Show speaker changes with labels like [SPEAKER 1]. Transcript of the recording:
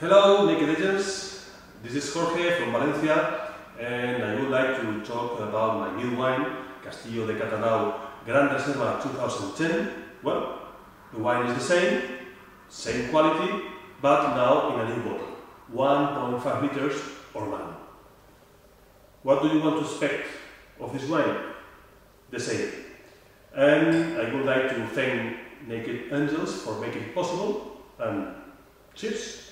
[SPEAKER 1] Hello, Naked Legends. This is Jorge from Valencia, and I would like to talk about my new wine, Castillo de Catanao Gran Reserva 2010. Well, the wine is the same, same quality, but now in a new bottle, 1.5 liters or none. What do you want to expect of this wine? The same. And I would like to thank Naked Angels for making it possible, and cheers!